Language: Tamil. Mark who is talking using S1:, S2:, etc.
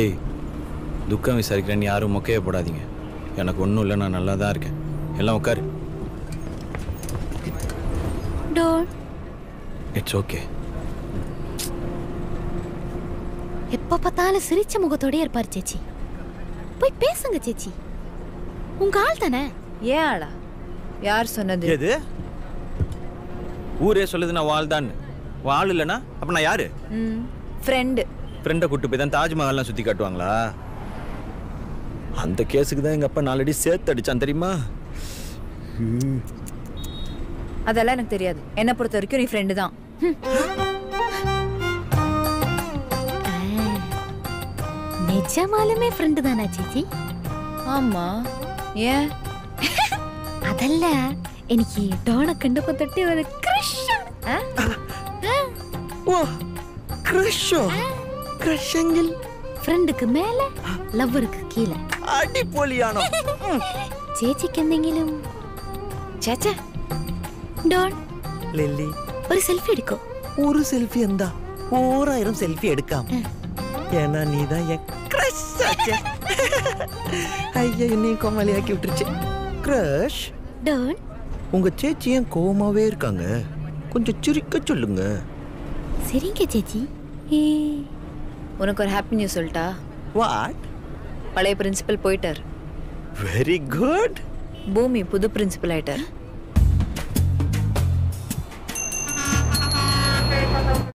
S1: ஏய் துக்கம் விசாரிக்கிறேன்னு யாரும் மொக்கைய போடாதீங்க. எனக்கு ஒன்றும் இல்லை நான் நல்லா தான் இருக்கேன். எல்லாம் உட்காரு. இட்ஸ் ஓகே
S2: எப்ப பார்த்தாலும் சிரிச்ச முகத்தோடயே இருப்பார் சேச்சி. போய் பேசுங்க சேச்சி. உங்க ஆள் தானே?
S3: ஏன் ஆளா? யார் சொன்னது?
S1: எது? ஊரே சொல்லுது நான் வாழ் தான் வாழ் இல்லைனா அப்ப நான் யாரு?
S3: ஃப்ரெண்டு
S1: ஃப்ரெண்டை கூட்டு போய் தான் தாஜ்மஹால்லாம் சுற்றி காட்டுவாங்களா? அந்த கேஸுக்கு தான் எங்கள் அப்பா நாலடி சேர்த்து அடிச்சான் தெரியுமா?
S3: அதெல்லாம் எனக்கு தெரியாது. என்னை பொறுத்த வரைக்கும் நீ ஃப்ரெண்டு தான்.
S2: நிஜமாலுமே ஃப்ரெண்டு தானா சிச்சி?
S3: ஆமா. ஏன்?
S2: அதல்ல எனக்கு டோனை கண்டப்ப தொட்டு ஒரு கிரஷ்
S1: ஓ கிரஷ் கிரஷங்கில்
S2: ഫ്രണ്ടുക്ക് മേലെ ലവർക്ക് കീഴെ
S1: அடிப்பொலியானோ
S2: ചേച്ചിക്ക് എന്തെങ്കിലും
S3: சேச்சே
S2: ഡോൺ
S4: ലില്ലി
S2: ഒരു സെൽഫി എടുക്കോ
S4: ഒരു സെൽഫി എന്താ ഓരായിരം സെൽഫി എടുക്കാം ஏன்னா நீ தான் என் க்ரஷ் ஆச்சே ஐயா என்னையும் கோமாளியாக்கி விட்டுருச்சு க்ரஷ்
S2: ഡോൺ
S4: உங்க சேச்சி ஏன் கோமாவே இருக்காங்க கொஞ்சம் சிரிக்க சொல்லுங்க
S2: சரிங்க ചേച്ചി ഏ,
S3: உனக்கு ஒரு ஹாப்பி நியூஸ் சொல்லிட்டா?
S4: வாட்
S3: பழைய பிரின்சிபல் போயிட்டார்.
S4: வெரி குட்
S3: பூமி புது பிரின்சிபல் ஆயிட்டார்.